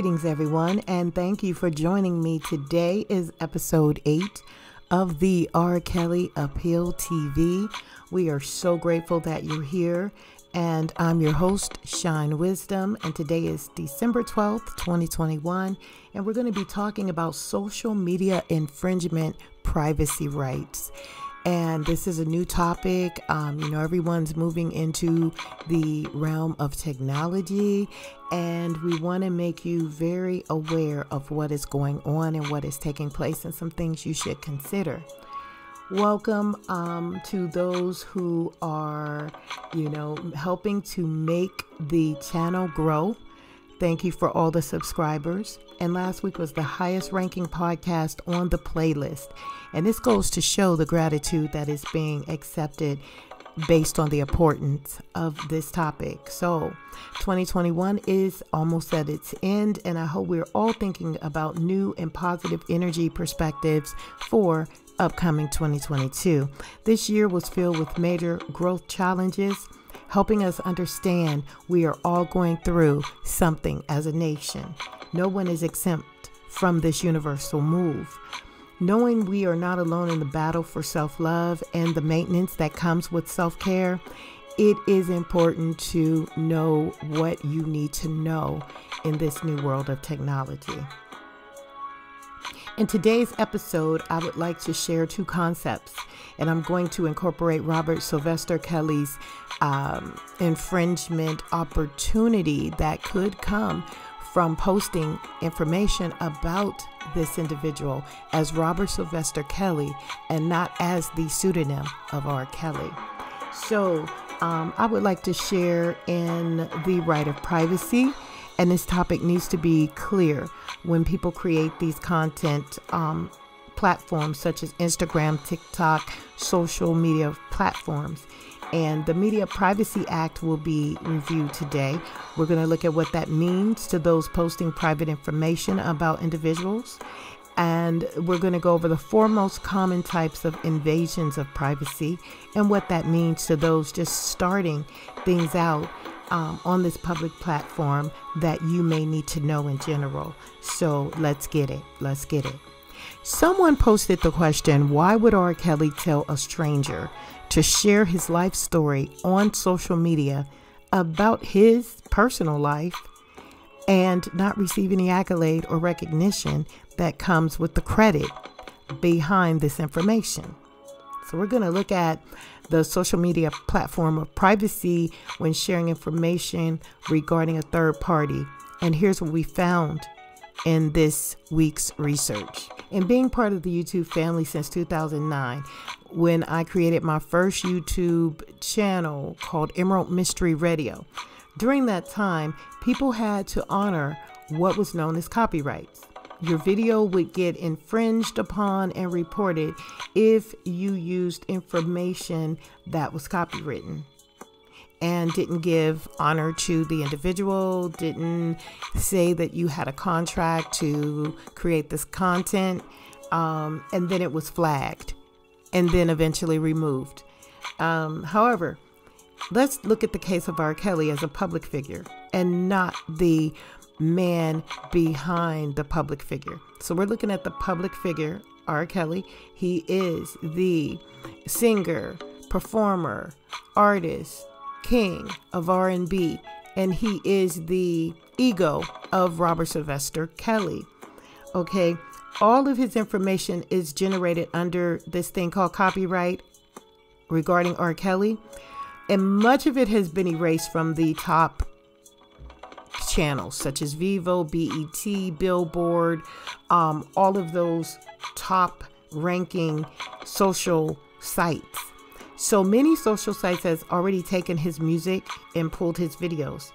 Greetings, everyone, and thank you for joining me. Today is episode 8 of the R. Kelly Appeal TV. We are so grateful that you're here, and I'm your host, Shine Wisdom, and today is December 12th, 2021, and we're going to be talking about social media infringement privacy rights and this is a new topic. Um, you know, everyone's moving into the realm of technology, and we want to make you very aware of what is going on and what is taking place, and some things you should consider. Welcome um, to those who are, you know, helping to make the channel grow. Thank you for all the subscribers. And last week was the highest ranking podcast on the playlist. And this goes to show the gratitude that is being accepted based on the importance of this topic. So, 2021 is almost at its end, and I hope we're all thinking about new and positive energy perspectives for upcoming 2022. This year was filled with major growth challenges helping us understand we are all going through something as a nation. No one is exempt from this universal move. Knowing we are not alone in the battle for self love and the maintenance that comes with self care, it is important to know what you need to know in this new world of technology. In today's episode, I would like to share two concepts, and I'm going to incorporate Robert Sylvester Kelly's um, infringement opportunity that could come from posting information about this individual as Robert Sylvester Kelly and not as the pseudonym of R. Kelly. So, um, I would like to share in the right of privacy and this topic needs to be clear when people create these content um, platforms such as Instagram, TikTok, social media platforms. And the Media Privacy Act will be reviewed today. We're going to look at what that means to those posting private information about individuals. And we're going to go over the four most common types of invasions of privacy and what that means to those just starting things out um, on this public platform that you may need to know in general. So let's get it. Let's get it. Someone posted the question why would R. Kelly tell a stranger to share his life story on social media about his personal life and not receive any accolade or recognition that comes with the credit behind this information? So, we're going to look at the social media platform of privacy when sharing information regarding a third party. And here's what we found in this week's research. And being part of the YouTube family since 2009, when I created my first YouTube channel called Emerald Mystery Radio, during that time, people had to honor what was known as copyrights your video would get infringed upon and reported if you used information that was copywritten and didn't give honor to the individual, didn't say that you had a contract to create this content, um, and then it was flagged and then eventually removed. Um, however, let's look at the case of R. Kelly as a public figure and not the man behind the public figure. So we're looking at the public figure, R. Kelly. He is the singer, performer, artist, king of R&B, and he is the ego of Robert Sylvester Kelly. Okay, all of his information is generated under this thing called copyright regarding R. Kelly, and much of it has been erased from the top channels such as Vevo, BET, Billboard, um, all of those top ranking social sites. So many social sites has already taken his music and pulled his videos.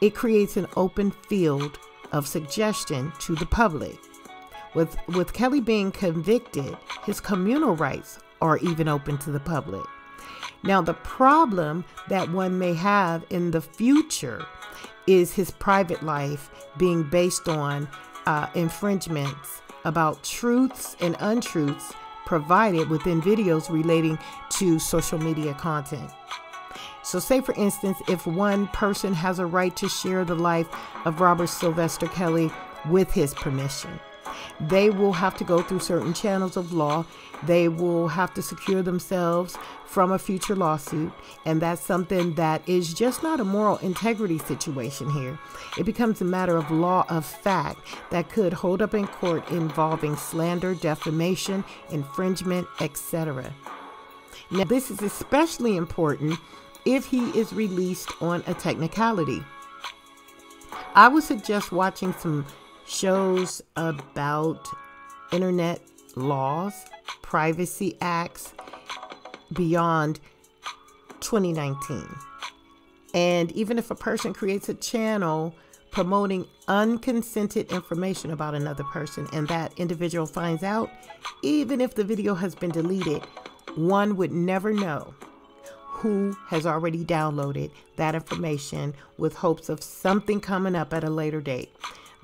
It creates an open field of suggestion to the public. With with Kelly being convicted, his communal rights are even open to the public. Now, the problem that one may have in the future is his private life being based on uh, infringements about truths and untruths provided within videos relating to social media content. So, say for instance, if one person has a right to share the life of Robert Sylvester Kelly with his permission, they will have to go through certain channels of law. They will have to secure themselves from a future lawsuit. And that's something that is just not a moral integrity situation here. It becomes a matter of law of fact that could hold up in court involving slander, defamation, infringement, etc. Now, this is especially important if he is released on a technicality. I would suggest watching some shows about internet laws, privacy acts beyond 2019. And even if a person creates a channel promoting unconsented information about another person and that individual finds out, even if the video has been deleted, one would never know who has already downloaded that information with hopes of something coming up at a later date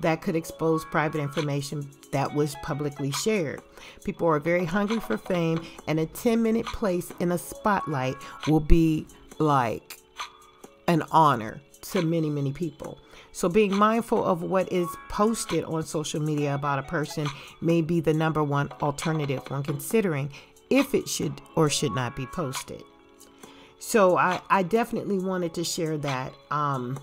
that could expose private information that was publicly shared. People are very hungry for fame, and a 10 minute place in a spotlight will be like an honor to many, many people. So, being mindful of what is posted on social media about a person may be the number one alternative when considering if it should or should not be posted. So, I, I definitely wanted to share that. Um,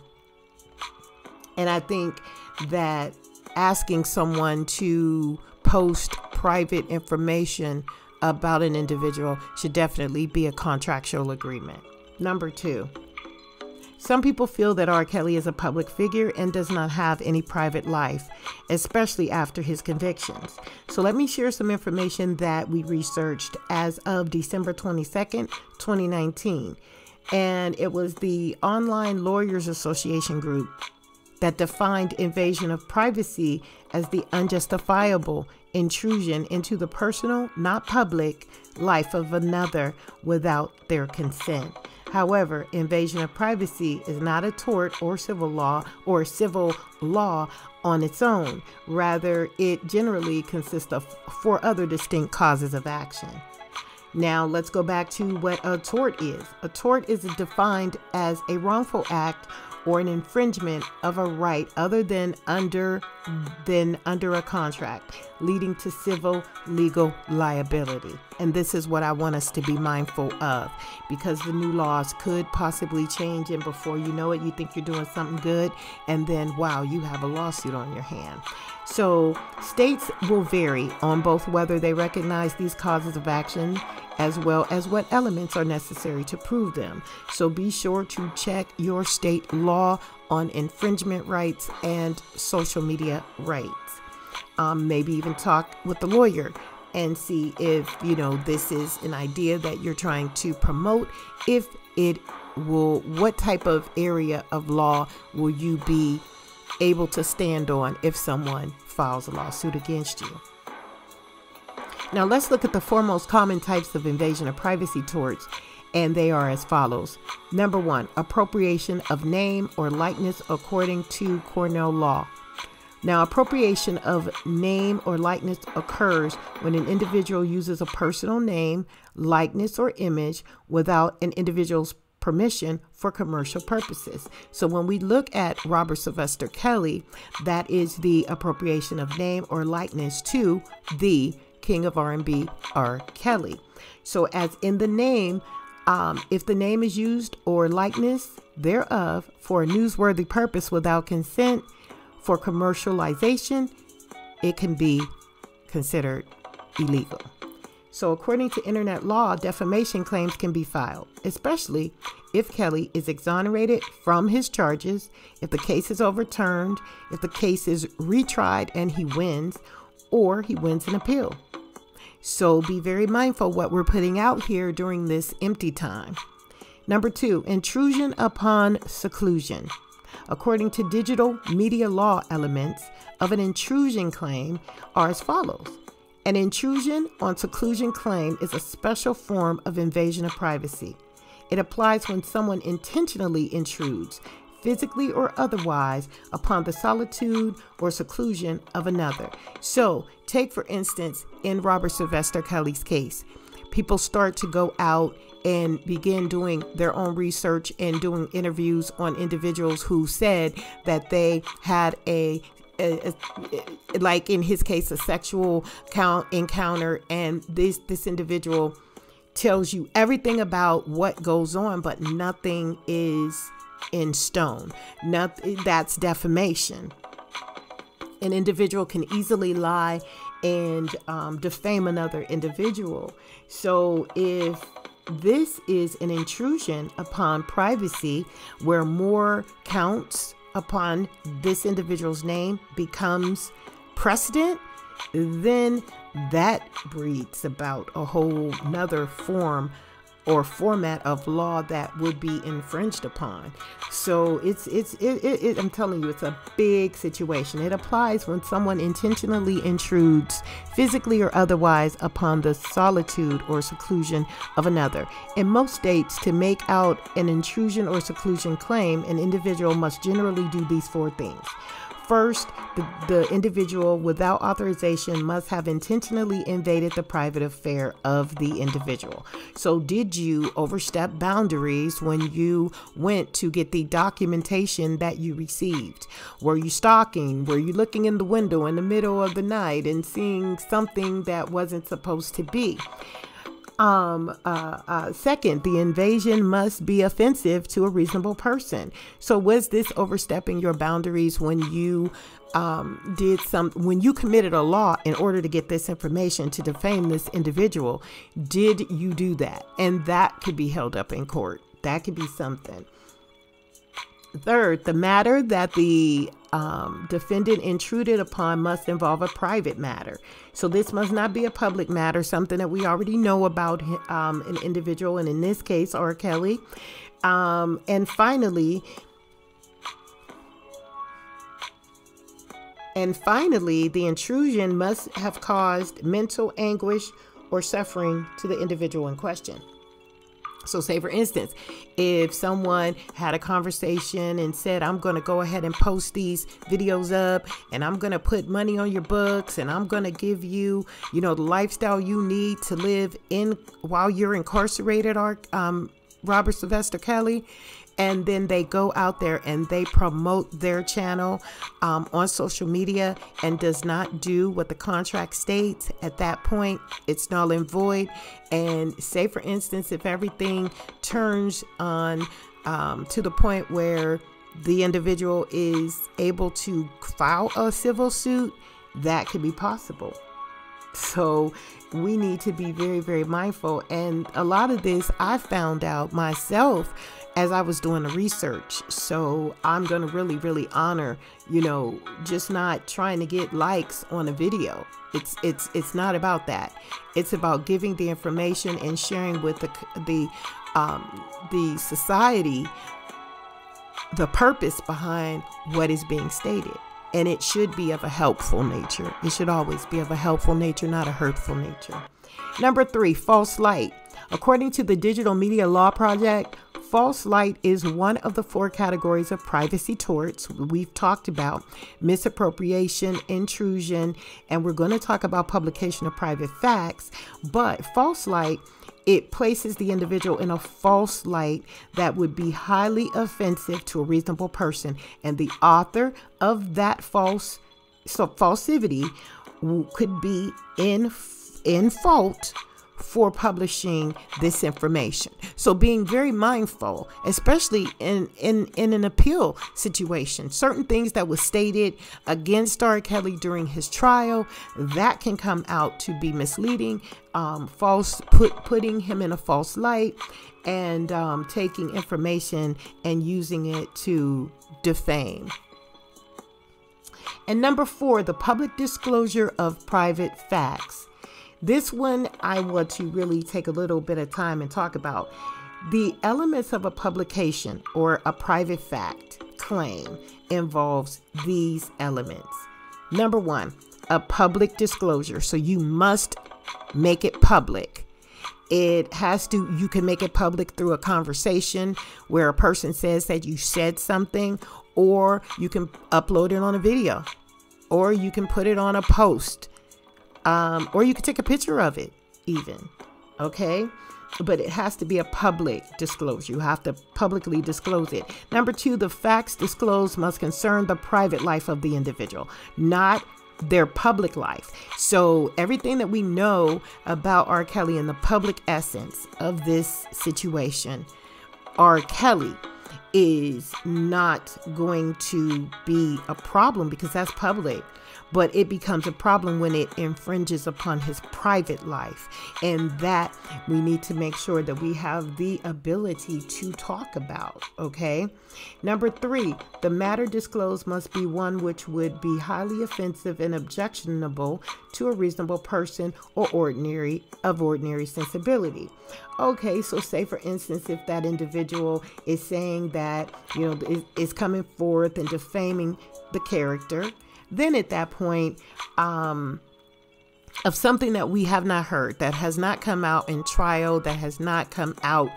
and I think that asking someone to post private information about an individual should definitely be a contractual agreement. Number two, some people feel that R. Kelly is a public figure and does not have any private life, especially after his convictions. So let me share some information that we researched as of December 22nd, 2019. And it was the Online Lawyers Association group that defined invasion of privacy as the unjustifiable intrusion into the personal, not public, life of another without their consent. However, invasion of privacy is not a tort or civil law or civil law on its own. Rather, it generally consists of four other distinct causes of action. Now, let's go back to what a tort is. A tort is defined as a wrongful act or an infringement of a right other than under than under a contract leading to civil legal liability. And this is what i want us to be mindful of because the new laws could possibly change and before you know it you think you're doing something good and then wow you have a lawsuit on your hand so states will vary on both whether they recognize these causes of action as well as what elements are necessary to prove them. So be sure to check your state law on infringement rights and social media rights. Um, maybe even talk with the lawyer and see if you know this is an idea that you're trying to promote if it will what type of area of law will you be able to stand on if someone files a lawsuit against you now let's look at the four most common types of invasion of privacy torts, and they are as follows. Number one, appropriation of name or likeness according to Cornell law. Now, appropriation of name or likeness occurs when an individual uses a personal name, likeness, or image without an individual's permission for commercial purposes. So when we look at Robert Sylvester Kelly, that is the appropriation of name or likeness to the King of R&B, R. Kelly. So, as in the name, um, if the name is used or likeness thereof for a newsworthy purpose without consent for commercialization, it can be considered illegal. So, according to internet law, defamation claims can be filed, especially if Kelly is exonerated from his charges, if the case is overturned, if the case is retried and he wins, or he wins an appeal. So be very mindful what we're putting out here during this empty time. Number two, intrusion upon seclusion. According to digital media law elements of an intrusion claim are as follows. An intrusion on seclusion claim is a special form of invasion of privacy. It applies when someone intentionally intrudes, physically or otherwise, upon the solitude or seclusion of another. So, take for instance, in Robert Sylvester Kelly's case, people start to go out and begin doing their own research and doing interviews on individuals who said that they had a, a, a like in his case a sexual count encounter and this this individual tells you everything about what goes on but nothing is in stone. Not that's defamation. An individual can easily lie and um, defame another individual. So if this is an intrusion upon privacy where more counts upon this individual's name becomes precedent, then that breeds about a whole nother form or format of law that would be infringed upon. So it's it's it, it, it, I'm telling you it's a big situation. It applies when someone intentionally intrudes physically or otherwise upon the solitude or seclusion of another. In most states to make out an intrusion or seclusion claim, an individual must generally do these four things. First, the, the, individual without authorization must have intentionally invaded the private affair of the individual. So, did you overstep boundaries when you went to get the documentation that you received? Were you stalking? Were you looking in the window in the middle of the night and seeing something that wasn't supposed to be? Um, uh, uh, second, the invasion must be offensive to a reasonable person. So, was this overstepping your boundaries when you um, did some, when you committed a law in order to get this information to defame this individual? Did you do that? And that could be held up in court. That could be something. Third, the matter that the um, defendant intruded upon must involve a private matter. So this must not be a public matter, something that we already know about um, an individual, and in this case, R. Kelly. Um, and finally, and finally, the intrusion must have caused mental anguish or suffering to the individual in question. So, say for instance, if someone had a conversation and said, I'm going to go ahead and post these videos up and I'm going to put money on your books and I'm going to give you, you know, the lifestyle you need to live in while you're incarcerated, um, Robert Sylvester Kelly, and then they go out there and they promote their channel um, on social media and does not do what the contract states. At that point it's null and void. And say for instance if everything turns on um, to the point where the individual is able to file a civil suit that could be possible. So we need to be very very mindful. And a lot of this i found out myself as I was doing the research. So I'm going to really, really honor, you know, just not trying to get likes on a video. It's it's it's not about that. It's about giving the information and sharing with the the um, the society the purpose behind what is being stated. And it should be of a helpful nature. It should always be of a helpful nature, not a hurtful nature. Number three, false light. According to the Digital Media Law Project, false light is one of the four categories of privacy torts we've talked about misappropriation, intrusion, and we're going to talk about publication of private facts. But false light it places the individual in a false light that would be highly offensive to a reasonable person and the author of that false so falsivity could be in in fault for publishing this information. So being very mindful, especially in, in, in an appeal situation, certain things that was stated against R. Kelly during his trial, that can come out to be misleading, um, false, put, putting him in a false light, and um, taking information and using it to defame. And number four, the public disclosure of private facts. This one I want to really take a little bit of time and talk about. The elements of a publication or a private fact claim involves these elements. Number one, a public disclosure. So you must make it public. It has to, you can make it public through a conversation where a person says that you said something, or you can upload it on a video, or you can put it on a post um, or you could take a picture of it, even. Okay but it has to be a public disclosure. You have to publicly disclose it. Number two, the facts disclosed must concern the private life of the individual, not their public life. So, everything that we know about R. Kelly and the public essence of this situation, R. Kelly is not going to be a problem because that's public but it becomes a problem when it infringes upon his private life. And that we need to make sure that we have the ability to talk about. Okay. Number three, the matter disclosed must be one which would be highly offensive and objectionable to a reasonable person or ordinary of ordinary sensibility. Okay, so say for instance, if that individual is saying that, you know, is, is coming forth and defaming the character then at that point, um, of something that we have not heard, that has not come out in trial, that has not come out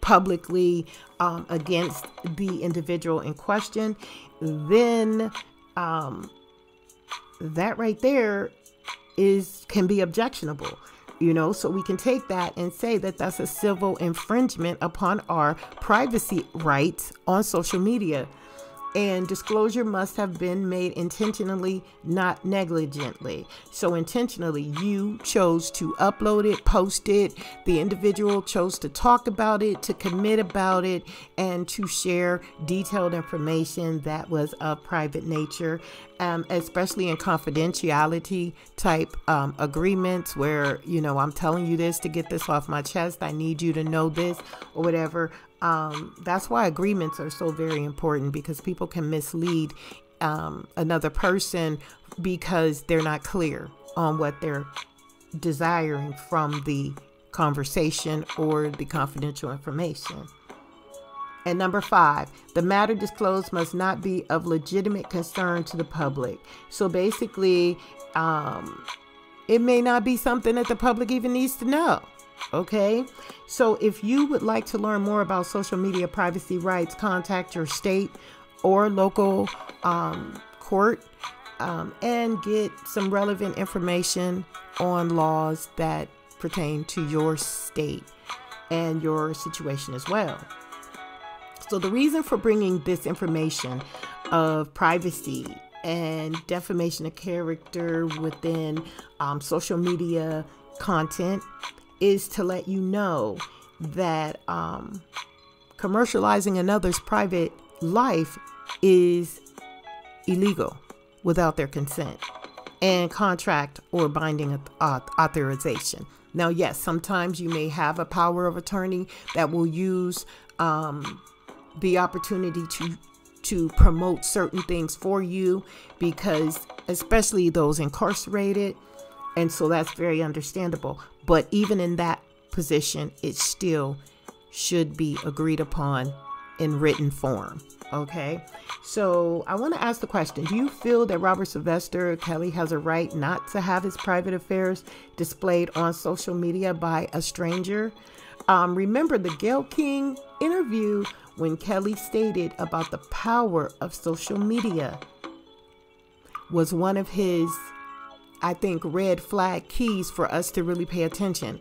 publicly um, against the individual in question, then um, that right there is can be objectionable you know? So we can take that and say that that's a civil infringement upon our privacy rights on social media and disclosure must have been made intentionally, not negligently. So, intentionally, you chose to upload it, post it, the individual chose to talk about it, to commit about it, and to share detailed information that was of private nature, um, especially in confidentiality type um, agreements where, you know, I'm telling you this to get this off my chest, I need you to know this, or whatever. Um, that's why agreements are so very important because people can mislead um, another person because they're not clear on what they're desiring from the conversation or the confidential information. And number five, the matter disclosed must not be of legitimate concern to the public. So basically, um, it may not be something that the public even needs to know. Okay, so if you would like to learn more about social media privacy rights, contact your state or local um, court um, and get some relevant information on laws that pertain to your state and your situation as well. So, the reason for bringing this information of privacy and defamation of character within um, social media content is to let you know that um, commercializing another's private life is illegal without their consent and contract or binding authorization. Now, yes, sometimes you may have a power of attorney that will use um, the opportunity to to promote certain things for you because especially those incarcerated and so that's very understandable. But even in that position, it still should be agreed upon in written form. Okay. So I want to ask the question Do you feel that Robert Sylvester Kelly has a right not to have his private affairs displayed on social media by a stranger? Um, remember the Gayle King interview when Kelly stated about the power of social media was one of his I think, red flag keys for us to really pay attention.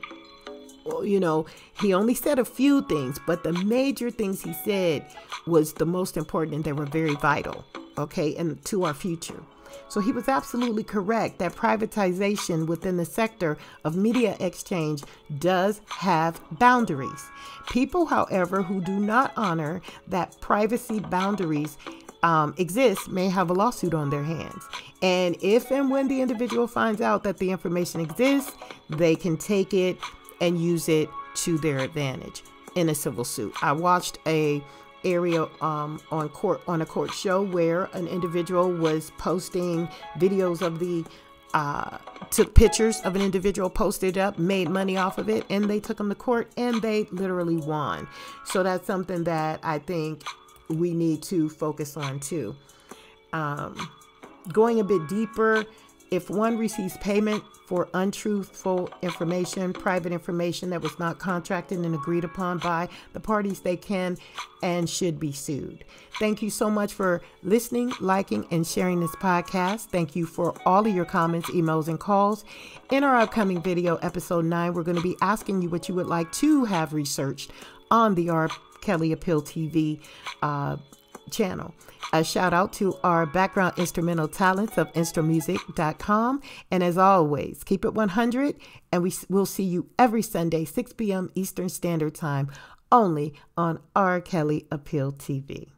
Well, you know, he only said a few things, but the major things he said was the most important and they were very vital, okay, and to our future. So he was absolutely correct that privatization within the sector of media exchange does have boundaries. People, however, who do not honor that privacy boundaries um, may have a lawsuit on their hands. And if and when the individual finds out that the information exists, they can take it and use it to their advantage in a civil suit. I watched a area um, on court on a court show where an individual was posting videos of the uh, took pictures of an individual, posted up, made money off of it, and they took them to court and they literally won. So that's something that I think we need to focus on too. Um, going a bit deeper, if one receives payment for untruthful information, private information that was not contracted and agreed upon by the parties, they can and should be sued. Thank you so much for listening, liking, and sharing this podcast. Thank you for all of your comments, emails, and calls. In our upcoming video, episode 9, we're going to be asking you what you would like to have researched on the R. Kelly Appeal TV uh, channel. A shout out to our background instrumental talents of instrumusic.com. And as always, keep it 100, and we will see you every Sunday, 6 p.m. Eastern Standard Time, only on R. Kelly Appeal TV.